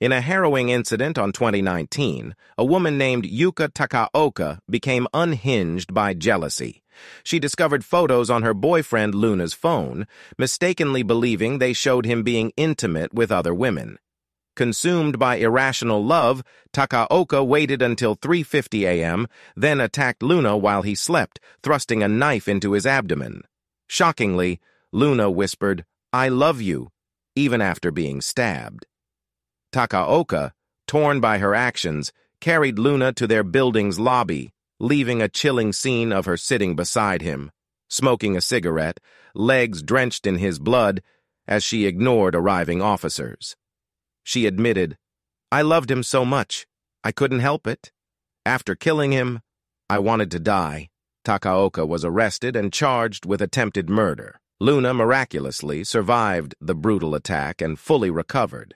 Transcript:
In a harrowing incident on 2019, a woman named Yuka Takaoka became unhinged by jealousy. She discovered photos on her boyfriend Luna's phone, mistakenly believing they showed him being intimate with other women. Consumed by irrational love, Takaoka waited until 3.50 a.m., then attacked Luna while he slept, thrusting a knife into his abdomen. Shockingly, Luna whispered, I love you, even after being stabbed. Takaoka, torn by her actions, carried Luna to their building's lobby, leaving a chilling scene of her sitting beside him, smoking a cigarette, legs drenched in his blood, as she ignored arriving officers. She admitted, I loved him so much, I couldn't help it. After killing him, I wanted to die. Takaoka was arrested and charged with attempted murder. Luna miraculously survived the brutal attack and fully recovered.